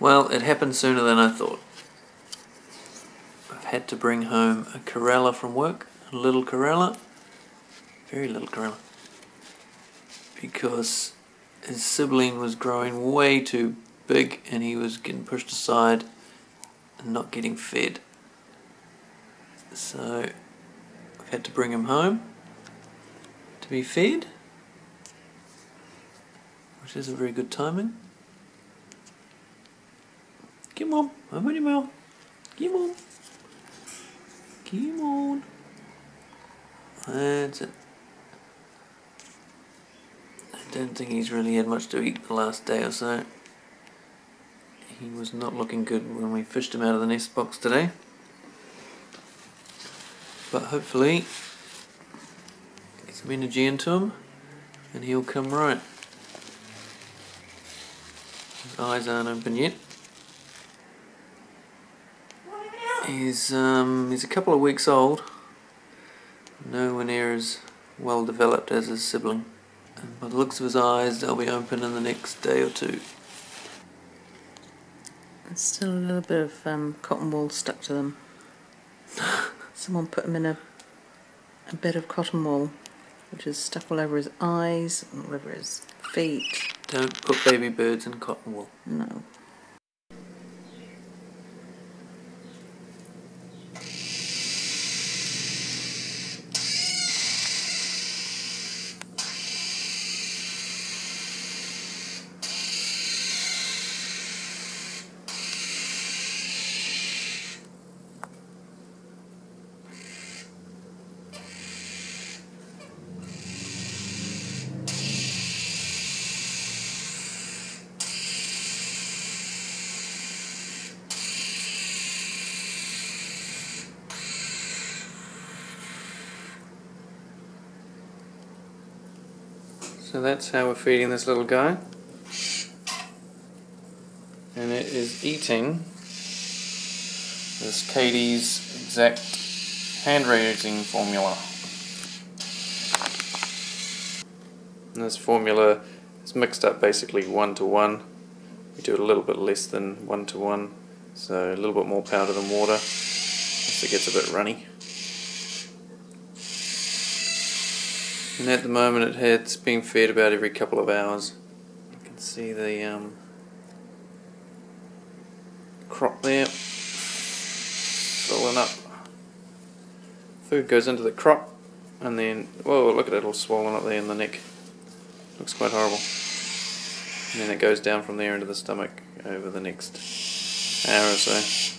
Well, it happened sooner than I thought. I've had to bring home a Corella from work, a little Corella, very little Corella, because his sibling was growing way too big and he was getting pushed aside and not getting fed. So I've had to bring him home to be fed, which isn't very good timing. Come on, open your mouth. Come on. Come on. That's uh, it. I don't think he's really had much to eat the last day or so. He was not looking good when we fished him out of the nest box today. But hopefully, get some energy into him and he'll come right. His eyes aren't open yet. He's um, he's a couple of weeks old. Nowhere near as well developed as his sibling. And by the looks of his eyes, they'll be open in the next day or two. There's still a little bit of um, cotton wool stuck to them. Someone put him in a a bit of cotton wool, which is stuck all over his eyes and all over his feet. Don't put baby birds in cotton wool. No. So that's how we're feeding this little guy. And it is eating this Kaytee's Exact hand raising formula. And this formula is mixed up basically one to one. We do it a little bit less than one to one, so a little bit more powder than water, so it gets a bit runny. And at the moment it it's being fed about every couple of hours. You can see the um, crop there filling up. Food goes into the crop and then, whoa, look at it all swollen up there in the neck. Looks quite horrible. And then it goes down from there into the stomach over the next hour or so.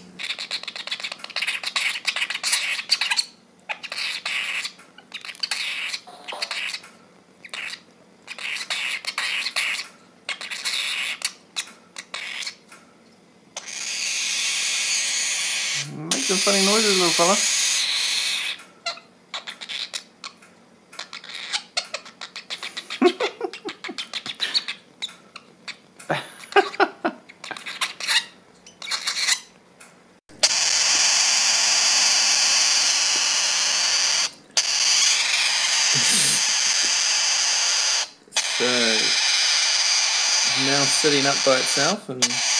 Make some funny noises, little fella. so now sitting up by itself and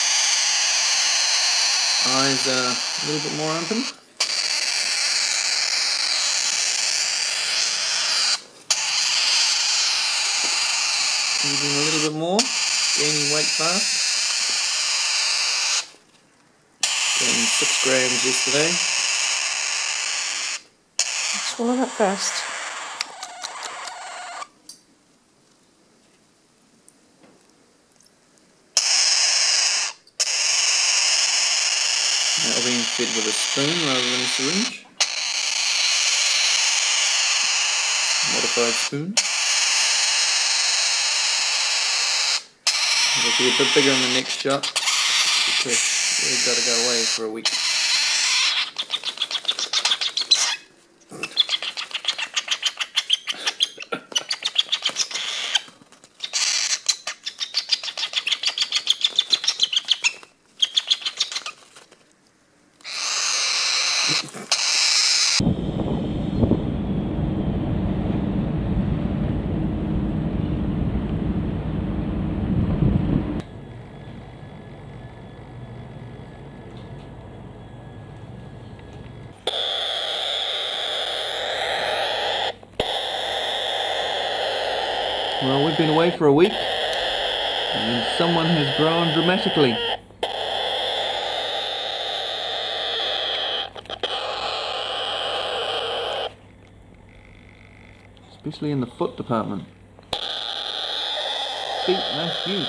eyes are a little bit more open. Eating a little bit more, gaining weight fast. Gained six grams yesterday. Swallow that first. Now be fed with a spoon rather than a syringe. Modified spoon. It'll be a bit bigger in the next shot because we've got to go away for a week. Away for a week, and someone has grown dramatically. Especially in the foot department. Feet, nice huge.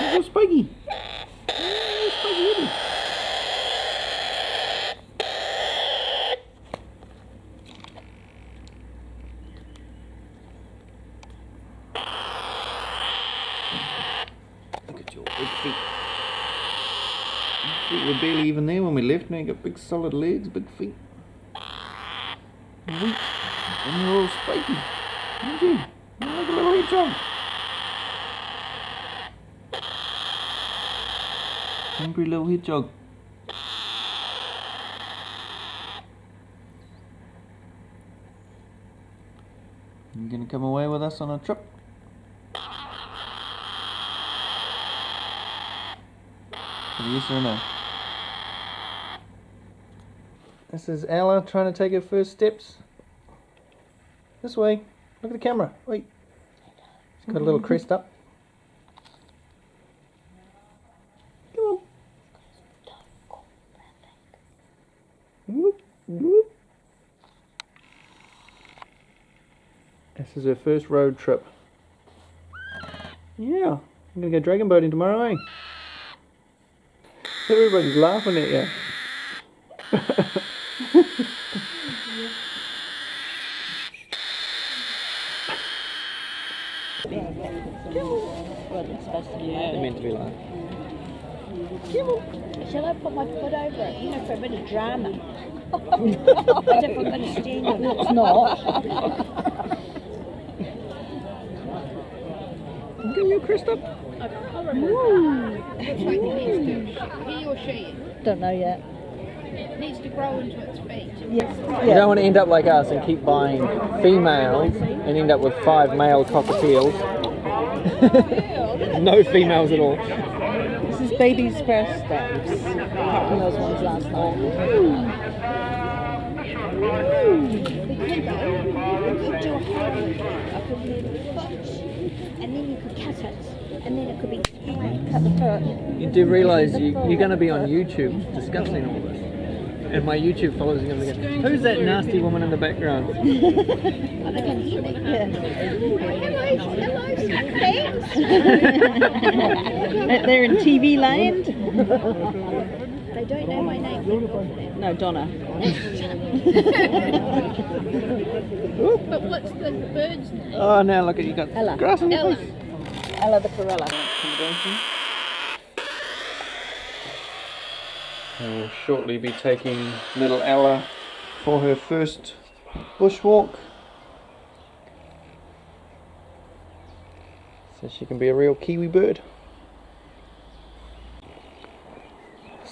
Look at Spiky. Oh, Spiky with me. Look at your big feet. Your feet were barely even there when we left. Now you got big solid legs, big feet. Weak. And you're all spiky. Aren't you? Look at the little hedgehog. Hungry little hedgehog. You gonna come away with us on a trip? Yes or no? This is Ella trying to take her first steps. This way. Look at the camera. Wait. She's got a little crest up. Come on. Whoop, whoop. This is her first road trip. Yeah, I'm gonna go dragon boating tomorrow, eh? Everybody's laughing at you. Yeah. meant to be like. Shall I put my foot over it? You know, for a bit of drama. As if I'm going to stand on it. It's not. Give you a crest up. He or she Don't know yet. it needs to grow into its feet. You don't want to end up like us and keep buying females and end up with five male cockatiels. Oh, no females at all. This is baby's first steps. Apart from those ones last night. You could do a whole I could do the foot, and then you could cut it, and then it could be cut the foot. You do realise you, you're going to be on YouTube discussing all this. And my YouTube followers are going to be going, who's that nasty woman in the background? Oh, they can hear me. Hello, hello, thanks. They're in TV land. They don't know my name. No, Donna. But what's the bird's name? Oh, now look at you got Ella. grass on Ella. face. Ella the Corella. And we'll shortly be taking little Ella for her first bushwalk. So she can be a real Kiwi bird.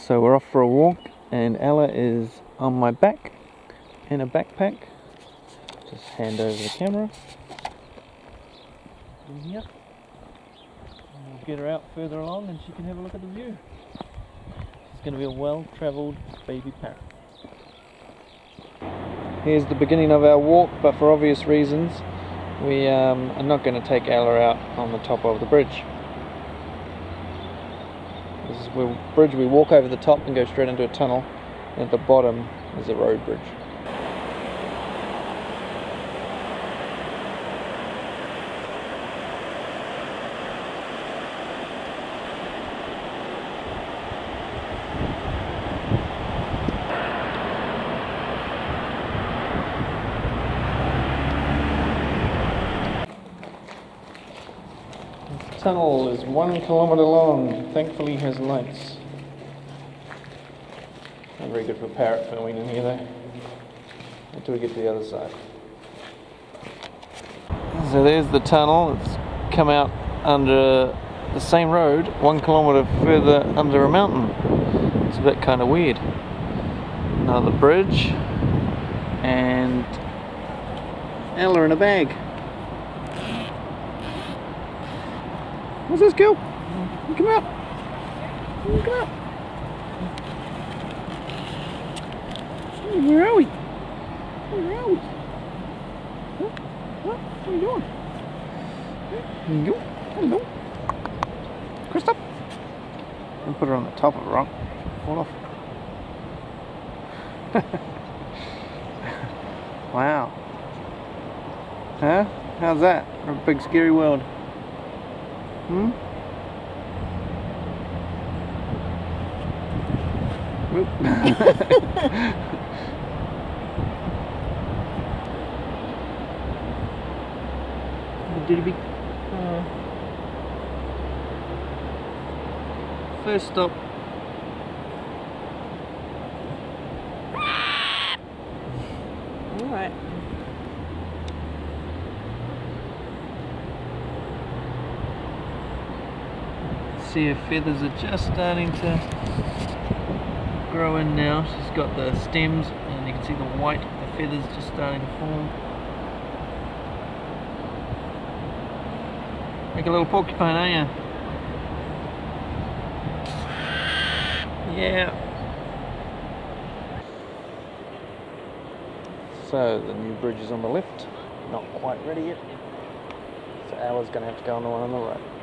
So we're off for a walk and Ella is on my back in a backpack. Just hand over the camera. In here. And we'll get her out further along and she can have a look at the view. She's going to be a well-travelled baby parrot. Here's the beginning of our walk, but for obvious reasons, we um, are not going to take Ella out on the top of the bridge. Bridge we walk over the top and go straight into a tunnel. And at the bottom is a road bridge. tunnel is one kilometre long. Thankfully has lights. Not very good for parrot filming in here though. Until we get to the other side. So there's the tunnel. It's come out under the same road, one kilometre further under a mountain. It's a bit kind of weird. Another bridge and Ella in a bag. What's this girl? Come out. Come out. Where are we? Where are we? Huh? What? What are you doing? You? go. Hello. Krista. And put her on the top of the rock. Fall off. wow. Huh? How's that? A big scary world. Hmm? Did be? Uh, first stop. Alright. See her feathers are just starting to grow in now. She's got the stems and you can see the white, the feathers just starting to form. Like a little porcupine, aren't you? Yeah. So the new bridge is on the left, not quite ready yet. So Ella's going to have to go on the one on the right.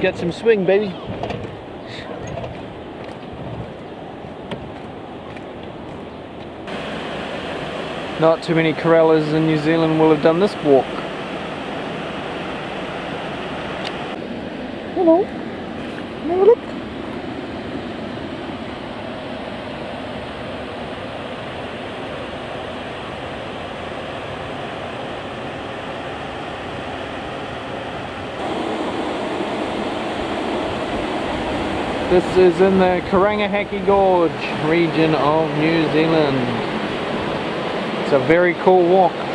She's some swing, baby. Not too many Corellas in New Zealand will have done this walk. Hello. This is in the Karangahake Gorge region of New Zealand. It's a very cool walk.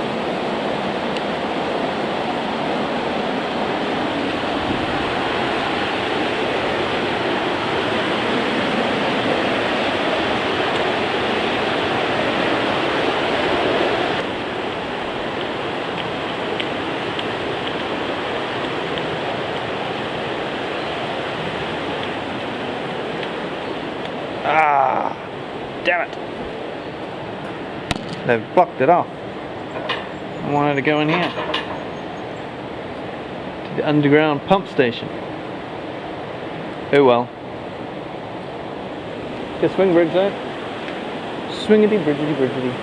They've blocked it off. I wanted to go in here. To the underground pump station. Oh well. Get swing bridge there. Swingity bridgety bridgety.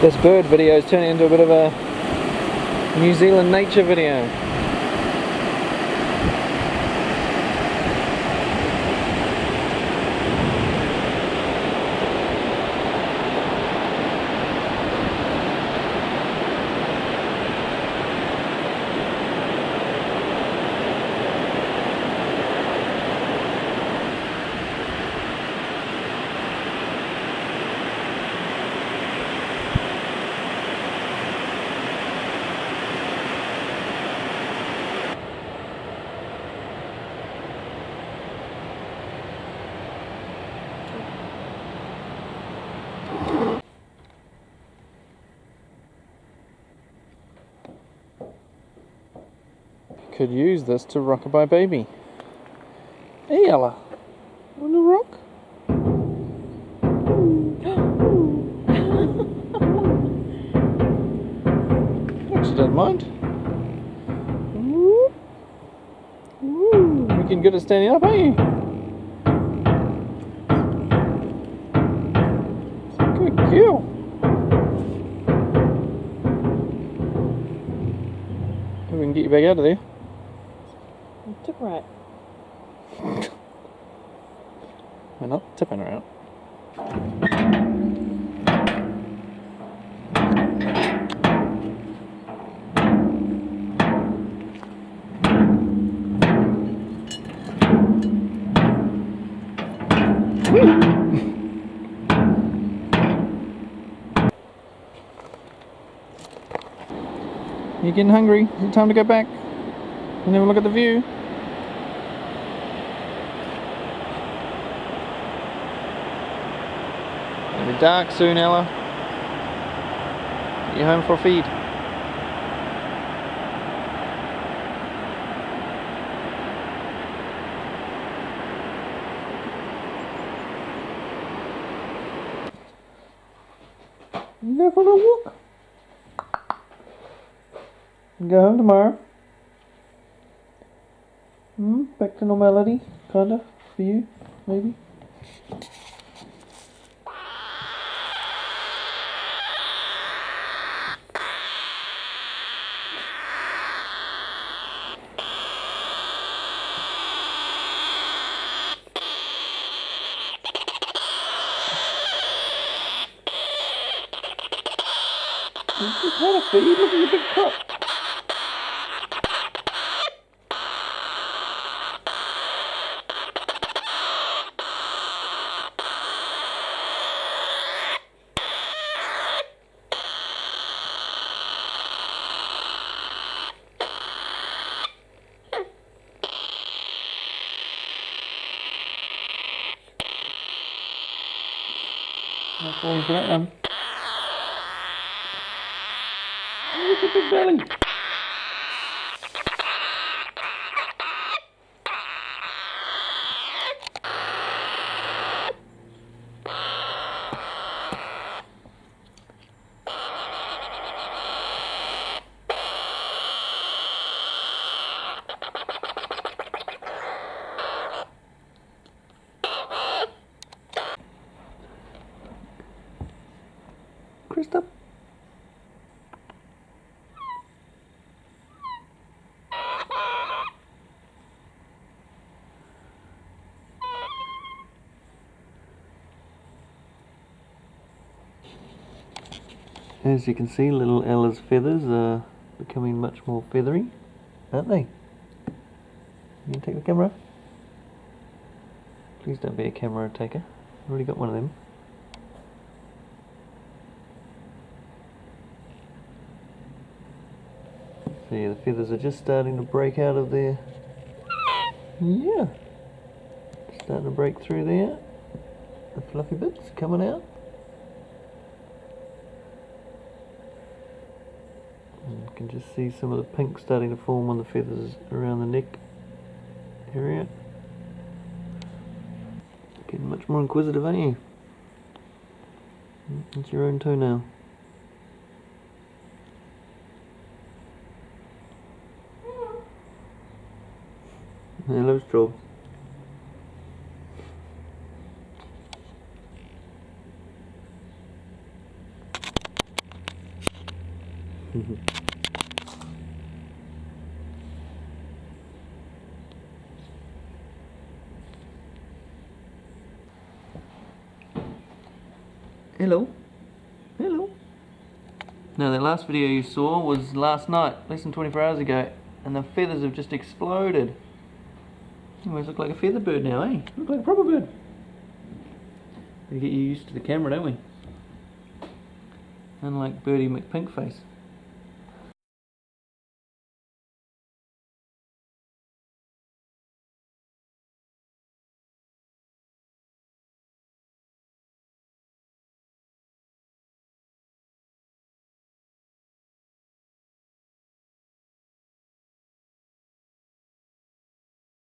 This bird video is turning into a bit of a New Zealand nature video. Could use this to rockabye baby. Hey Ella, want to rock? She doesn't mind. Woo. You can good at standing up, aren't you? Good girl. We can get you back out of there. Tip right. We're not tipping around. You're getting hungry. Is it time to go back? And then we'll look at the view. Dark soon, Ella. Get you home for a feed. Go for a walk. Go home tomorrow. Hmm, back to normality, kinda, for you, maybe. You just had a feed, look at your big cup. For that one. Look at the belly. Krista. As you can see, little Ella's feathers are becoming much more feathery, aren't they? You can take the camera. Please don't be a camera taker. I've already got one of them. See, the feathers are just starting to break out of there. Yeah. Starting to break through there. The fluffy bits coming out. And you can just see some of the pink starting to form on the feathers around the neck area. Getting much more inquisitive, aren't you? It's your own toenail. Hello, Strobe. Hello. Hello. Now, the last video you saw was last night, less than 24 hours ago, and the feathers have just exploded. You almost look like a feather bird now, eh? Look like a proper bird. We get you used to the camera, don't we? Unlike Birdie McPinkface.